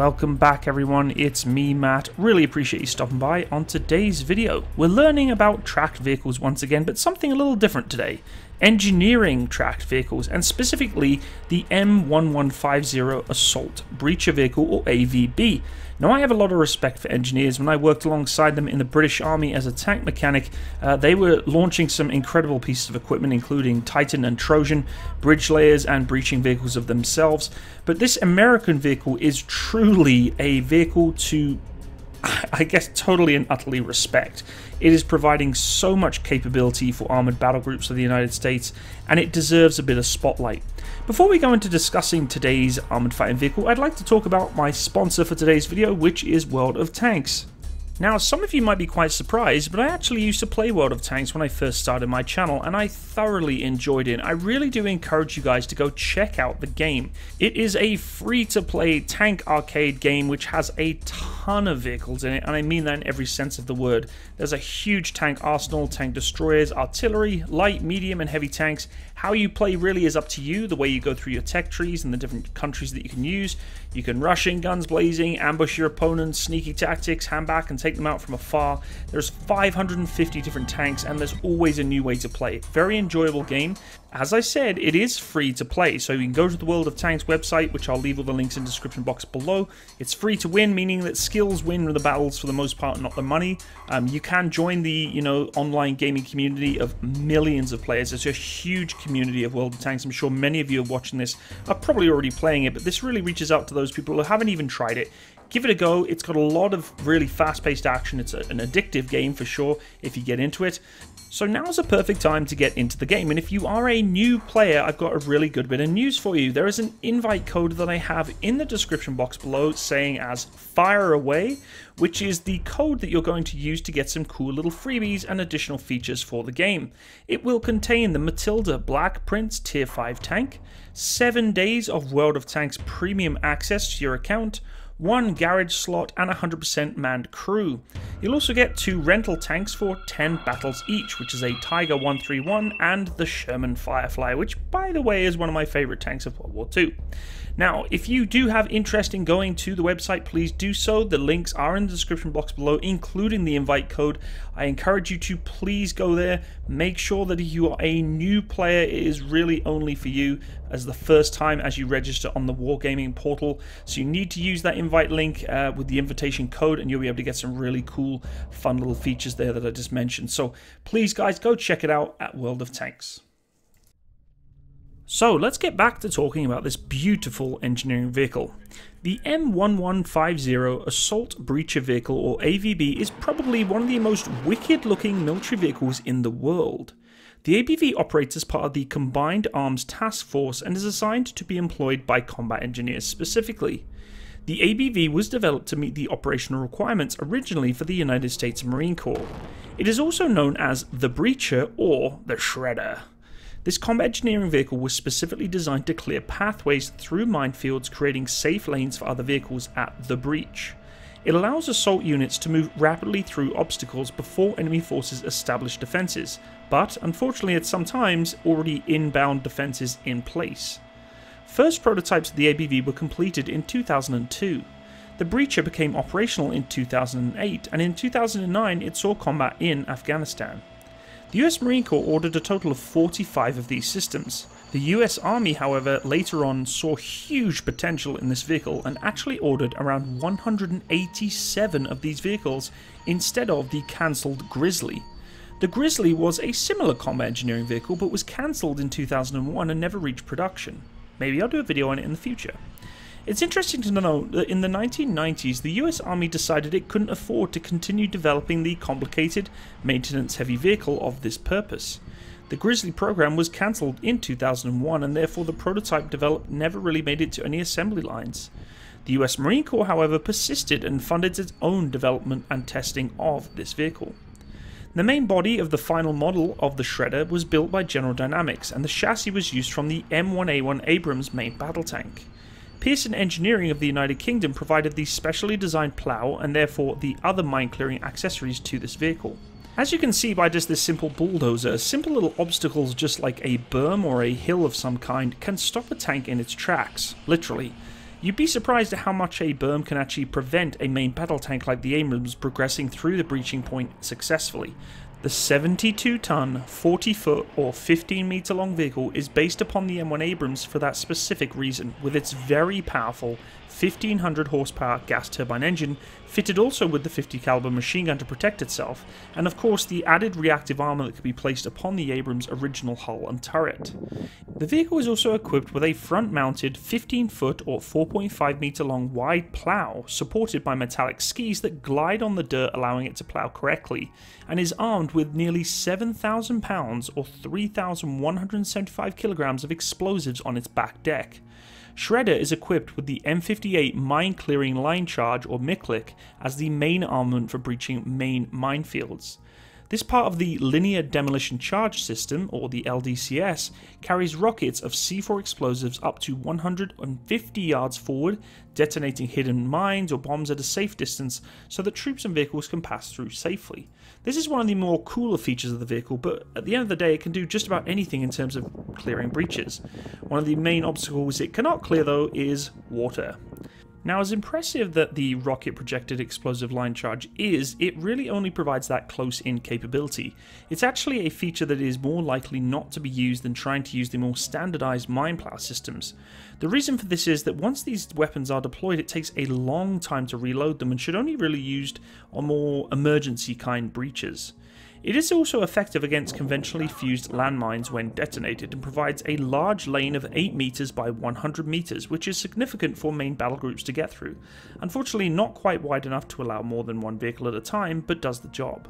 Welcome back everyone, it's me Matt. Really appreciate you stopping by on today's video. We're learning about tracked vehicles once again, but something a little different today. Engineering tracked vehicles, and specifically the M1150 Assault Breacher Vehicle or AVB. Now, I have a lot of respect for engineers. When I worked alongside them in the British Army as a tank mechanic, uh, they were launching some incredible pieces of equipment, including Titan and Trojan, bridge layers, and breaching vehicles of themselves. But this American vehicle is truly a vehicle to I guess, totally and utterly respect. It is providing so much capability for armoured battle groups of the United States, and it deserves a bit of spotlight. Before we go into discussing today's armoured fighting vehicle, I'd like to talk about my sponsor for today's video, which is World of Tanks. Now, some of you might be quite surprised, but I actually used to play World of Tanks when I first started my channel, and I thoroughly enjoyed it. I really do encourage you guys to go check out the game. It is a free-to-play tank arcade game which has a ton of vehicles in it, and I mean that in every sense of the word. There's a huge tank arsenal, tank destroyers, artillery, light, medium, and heavy tanks. How you play really is up to you, the way you go through your tech trees and the different countries that you can use. You can rush in guns blazing, ambush your opponents, sneaky tactics, hand back and take them out from afar. There's 550 different tanks and there's always a new way to play. Very enjoyable game. As I said, it is free to play, so you can go to the World of Tanks website, which I'll leave all the links in the description box below. It's free to win, meaning that skills win the battles for the most part, not the money. Um, you can join the you know online gaming community of millions of players. It's a huge community of World of Tanks. I'm sure many of you are watching this are probably already playing it, but this really reaches out to those people who haven't even tried it give it a go. It's got a lot of really fast-paced action. It's a, an addictive game for sure if you get into it. So now's a perfect time to get into the game, and if you are a new player, I've got a really good bit of news for you. There is an invite code that I have in the description box below saying as Fire Away, which is the code that you're going to use to get some cool little freebies and additional features for the game. It will contain the Matilda Black Prince Tier 5 tank, 7 days of World of Tanks premium access to your account, one garage slot, and 100% manned crew. You'll also get two rental tanks for 10 battles each, which is a Tiger 131 and the Sherman Firefly, which by the way is one of my favourite tanks of World War II. Now, if you do have interest in going to the website, please do so. The links are in the description box below, including the invite code. I encourage you to please go there. Make sure that if you are a new player, it is really only for you as the first time as you register on the Wargaming portal. So you need to use that invite link uh, with the invitation code and you'll be able to get some really cool, fun little features there that I just mentioned. So please, guys, go check it out at World of Tanks. So let's get back to talking about this beautiful engineering vehicle. The M1150 Assault Breacher Vehicle or AVB is probably one of the most wicked looking military vehicles in the world. The ABV operates as part of the Combined Arms Task Force and is assigned to be employed by combat engineers specifically. The ABV was developed to meet the operational requirements originally for the United States Marine Corps. It is also known as the Breacher or the Shredder. This combat engineering vehicle was specifically designed to clear pathways through minefields, creating safe lanes for other vehicles at the breach. It allows assault units to move rapidly through obstacles before enemy forces establish defences, but unfortunately at some times already inbound defences in place. First prototypes of the ABV were completed in 2002. The Breacher became operational in 2008, and in 2009 it saw combat in Afghanistan. The US Marine Corps ordered a total of 45 of these systems. The US Army, however, later on saw huge potential in this vehicle and actually ordered around 187 of these vehicles instead of the cancelled Grizzly. The Grizzly was a similar combat engineering vehicle but was cancelled in 2001 and never reached production. Maybe I'll do a video on it in the future. It's interesting to know that in the 1990s, the US Army decided it couldn't afford to continue developing the complicated, maintenance heavy vehicle of this purpose. The Grizzly program was cancelled in 2001 and therefore the prototype developed never really made it to any assembly lines. The US Marine Corps, however, persisted and funded its own development and testing of this vehicle. The main body of the final model of the Shredder was built by General Dynamics and the chassis was used from the M1A1 Abrams main battle tank. Pearson Engineering of the United Kingdom provided the specially designed plough and therefore the other mine clearing accessories to this vehicle. As you can see by just this simple bulldozer, simple little obstacles just like a berm or a hill of some kind can stop a tank in its tracks, literally. You'd be surprised at how much a berm can actually prevent a main battle tank like the Abrams progressing through the breaching point successfully. The 72 ton, 40 foot or 15 meter long vehicle is based upon the M1 Abrams for that specific reason, with its very powerful 1500 horsepower gas turbine engine, fitted also with the 50 caliber machine gun to protect itself, and of course the added reactive armor that could be placed upon the Abrams' original hull and turret. The vehicle is also equipped with a front-mounted 15 foot or 4.5 meter long wide plow, supported by metallic skis that glide on the dirt allowing it to plow correctly, and is armed with nearly 7,000 pounds or 3,175 kilograms of explosives on its back deck. Shredder is equipped with the M58 Mine Clearing Line Charge or MICLIC as the main armament for breaching main minefields. This part of the Linear Demolition Charge System, or the LDCS, carries rockets of C4 explosives up to 150 yards forward, detonating hidden mines or bombs at a safe distance so that troops and vehicles can pass through safely. This is one of the more cooler features of the vehicle, but at the end of the day, it can do just about anything in terms of clearing breaches. One of the main obstacles it cannot clear, though, is water. Now, as impressive that the rocket projected explosive line charge is, it really only provides that close in capability. It's actually a feature that is more likely not to be used than trying to use the more standardized mine plow systems. The reason for this is that once these weapons are deployed, it takes a long time to reload them and should only really be used on more emergency kind breaches. It is also effective against conventionally fused landmines when detonated and provides a large lane of 8 meters by 100 meters, which is significant for main battle groups to get through. Unfortunately not quite wide enough to allow more than one vehicle at a time, but does the job.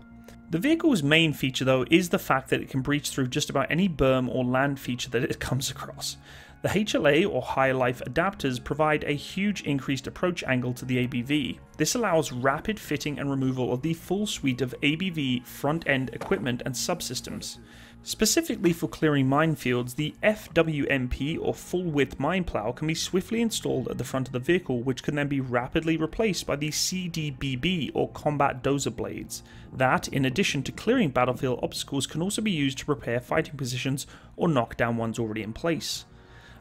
The vehicle's main feature though is the fact that it can breach through just about any berm or land feature that it comes across. The HLA or High Lift adapters provide a huge increased approach angle to the ABV. This allows rapid fitting and removal of the full suite of ABV front end equipment and subsystems. Specifically for clearing minefields, the FWMP or full width mine plow can be swiftly installed at the front of the vehicle, which can then be rapidly replaced by the CDBB or combat dozer blades. That, in addition to clearing battlefield obstacles, can also be used to prepare fighting positions or knock down ones already in place.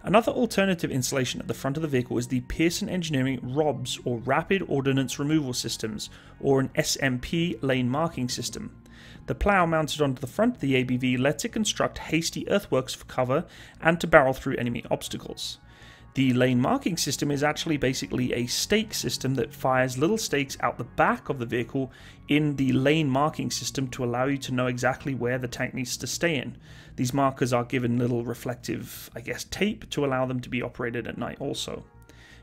Another alternative installation at the front of the vehicle is the Pearson Engineering ROBS or Rapid Ordnance Removal Systems, or an SMP lane marking system. The plough mounted onto the front of the ABV lets it construct hasty earthworks for cover and to barrel through enemy obstacles. The lane marking system is actually basically a stake system that fires little stakes out the back of the vehicle in the lane marking system to allow you to know exactly where the tank needs to stay in. These markers are given little reflective, I guess, tape to allow them to be operated at night also.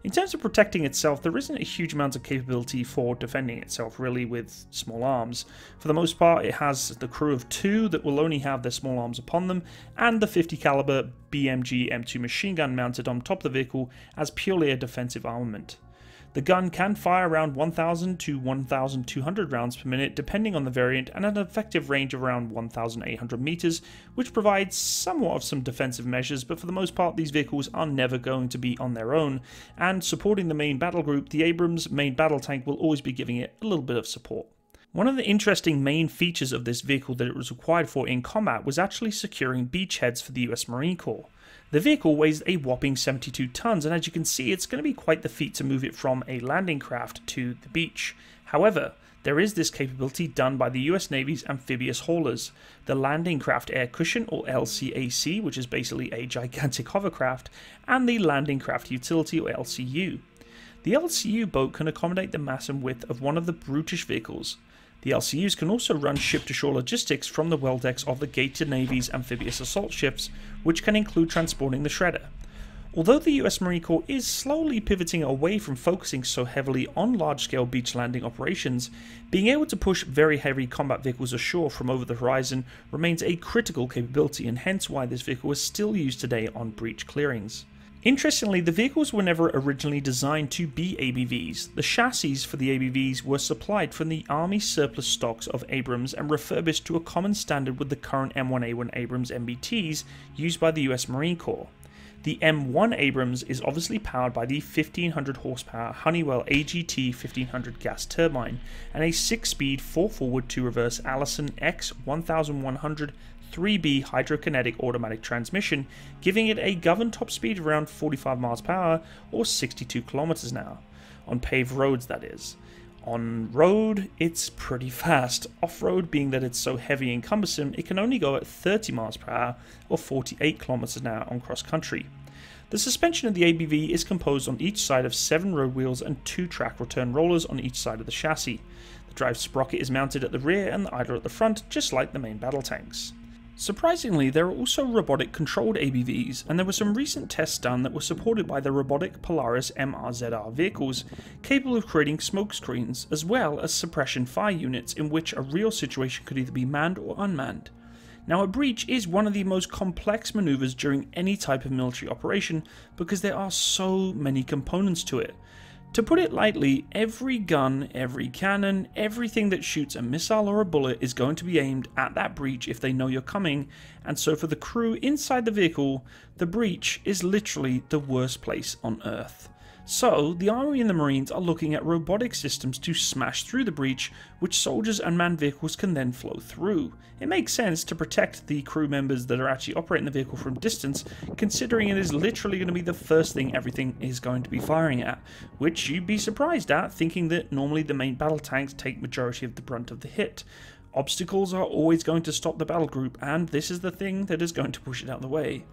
In terms of protecting itself, there isn't a huge amount of capability for defending itself, really, with small arms. For the most part, it has the crew of two that will only have their small arms upon them, and the 50 caliber BMG M2 machine gun mounted on top of the vehicle as purely a defensive armament. The gun can fire around 1000 to 1200 rounds per minute depending on the variant and an effective range of around 1800 meters, which provides somewhat of some defensive measures, but for the most part these vehicles are never going to be on their own, and supporting the main battle group, the Abrams main battle tank will always be giving it a little bit of support. One of the interesting main features of this vehicle that it was required for in combat was actually securing beachheads for the US Marine Corps. The vehicle weighs a whopping 72 tons, and as you can see, it's going to be quite the feat to move it from a landing craft to the beach. However, there is this capability done by the US Navy's amphibious haulers, the Landing Craft Air Cushion or LCAC, which is basically a gigantic hovercraft, and the Landing Craft Utility or LCU. The LCU boat can accommodate the mass and width of one of the brutish vehicles, the LCUs can also run ship-to-shore logistics from the well decks of the Gated Navy's amphibious assault ships, which can include transporting the Shredder. Although the US Marine Corps is slowly pivoting away from focusing so heavily on large-scale beach landing operations, being able to push very heavy combat vehicles ashore from over the horizon remains a critical capability and hence why this vehicle is still used today on breach clearings. Interestingly, the vehicles were never originally designed to be ABVs. The chassis for the ABVs were supplied from the Army surplus stocks of Abrams and refurbished to a common standard with the current M1A1 Abrams MBTs used by the US Marine Corps. The M1 Abrams is obviously powered by the 1500 horsepower Honeywell AGT 1500 gas turbine and a 6 speed 4 forward 2 reverse Allison X 1100 3B hydrokinetic automatic transmission, giving it a governed top speed of around 45 miles per hour or 62 kilometers an hour. On paved roads, that is. On road, it's pretty fast. Off road, being that it's so heavy and cumbersome, it can only go at 30 miles per hour or 48 kilometers an hour on cross country. The suspension of the ABV is composed on each side of 7 road wheels and 2 track return rollers on each side of the chassis. The drive sprocket is mounted at the rear and the idler at the front, just like the main battle tanks. Surprisingly, there are also robotic controlled ABVs, and there were some recent tests done that were supported by the robotic Polaris MRZR vehicles, capable of creating smoke screens, as well as suppression fire units in which a real situation could either be manned or unmanned. Now, a breach is one of the most complex maneuvers during any type of military operation because there are so many components to it. To put it lightly, every gun, every cannon, everything that shoots a missile or a bullet is going to be aimed at that breach if they know you're coming, and so for the crew inside the vehicle, the breach is literally the worst place on Earth. So, the Army and the Marines are looking at robotic systems to smash through the breach, which soldiers and manned vehicles can then flow through. It makes sense to protect the crew members that are actually operating the vehicle from distance, considering it is literally going to be the first thing everything is going to be firing at, which you'd be surprised at, thinking that normally the main battle tanks take majority of the brunt of the hit. Obstacles are always going to stop the battle group, and this is the thing that is going to push it out of the way.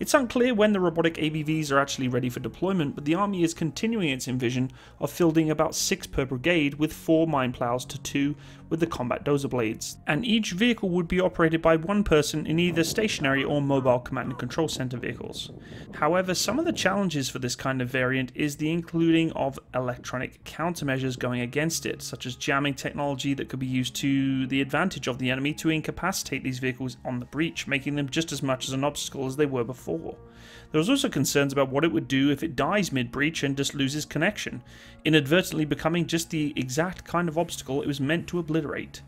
It's unclear when the robotic ABVs are actually ready for deployment, but the army is continuing its envision of fielding about 6 per brigade with 4 mine plows to 2 with the combat dozer blades, and each vehicle would be operated by one person in either stationary or mobile command and control center vehicles. However, some of the challenges for this kind of variant is the including of electronic countermeasures going against it, such as jamming technology that could be used to the advantage of the enemy to incapacitate these vehicles on the breach, making them just as much as an obstacle as they were before. There was also concerns about what it would do if it dies mid-breach and just loses connection, inadvertently becoming just the exact kind of obstacle it was meant to obliterate obliterate.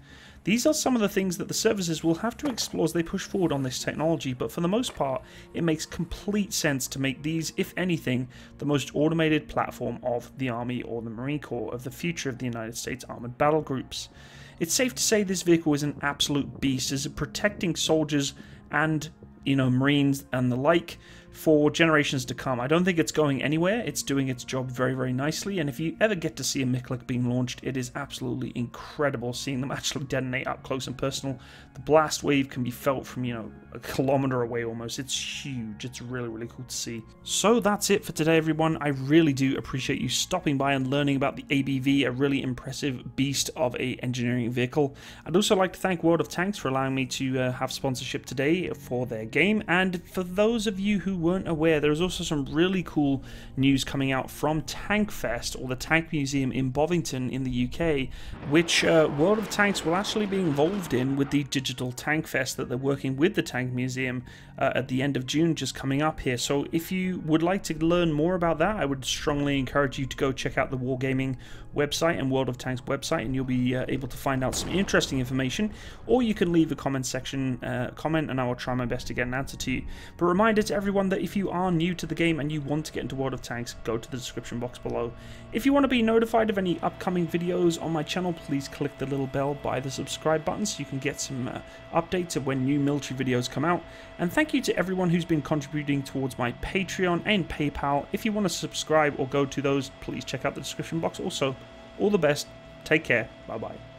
These are some of the things that the services will have to explore as they push forward on this technology, but for the most part, it makes complete sense to make these, if anything, the most automated platform of the Army or the Marine Corps of the future of the United States Armored Battle Groups. It's safe to say this vehicle is an absolute beast as protecting soldiers and you know, Marines and the like for generations to come. I don't think it's going anywhere. It's doing its job very, very nicely. And if you ever get to see a MICLIC being launched, it is absolutely incredible seeing them actually detonate up close and personal. The blast wave can be felt from, you know, a kilometer away almost. It's huge. It's really, really cool to see. So that's it for today, everyone. I really do appreciate you stopping by and learning about the ABV, a really impressive beast of a engineering vehicle. I'd also like to thank World of Tanks for allowing me to uh, have sponsorship today for their game. And for those of you who weren't aware, there's also some really cool news coming out from Tankfest, or the Tank Museum in Bovington in the UK, which uh, World of Tanks will actually be involved in with the digital Tankfest that they're working with the Tank Museum uh, at the end of June, just coming up here. So if you would like to learn more about that, I would strongly encourage you to go check out the Wargaming website and World of Tanks website, and you'll be uh, able to find out some interesting information. Or you can leave a comment section uh, comment, and I will try my best to get an answer to you. But reminder to everyone that if you are new to the game and you want to get into World of Tanks, go to the description box below. If you want to be notified of any upcoming videos on my channel, please click the little bell by the subscribe button so you can get some uh, updates of when new military videos come out. And thank you to everyone who's been contributing towards my Patreon and PayPal. If you want to subscribe or go to those, please check out the description box. Also, all the best. Take care. Bye bye.